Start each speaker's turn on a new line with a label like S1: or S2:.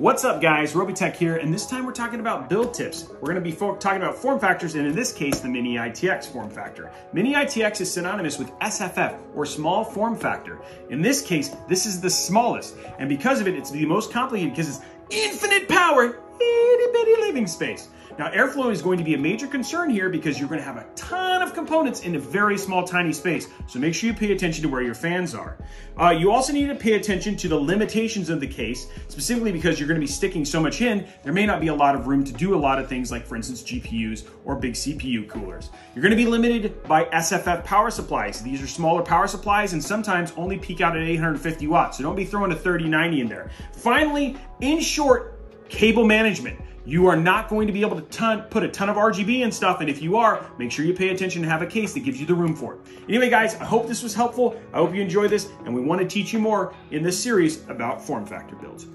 S1: What's up guys, Robeytech here, and this time we're talking about build tips. We're gonna be talking about form factors, and in this case, the Mini ITX form factor. Mini ITX is synonymous with SFF, or small form factor. In this case, this is the smallest, and because of it, it's the most complicated because it's infinite power, bitty living space. Now, airflow is going to be a major concern here because you're going to have a ton of components in a very small, tiny space. So make sure you pay attention to where your fans are. Uh, you also need to pay attention to the limitations of the case, specifically because you're going to be sticking so much in, there may not be a lot of room to do a lot of things like, for instance, GPUs or big CPU coolers. You're going to be limited by SFF power supplies. These are smaller power supplies and sometimes only peak out at 850 watts. So don't be throwing a 3090 in there. Finally, in short, cable management. You are not going to be able to ton, put a ton of RGB and stuff, and if you are, make sure you pay attention and have a case that gives you the room for it. Anyway, guys, I hope this was helpful. I hope you enjoy this, and we want to teach you more in this series about form factor builds.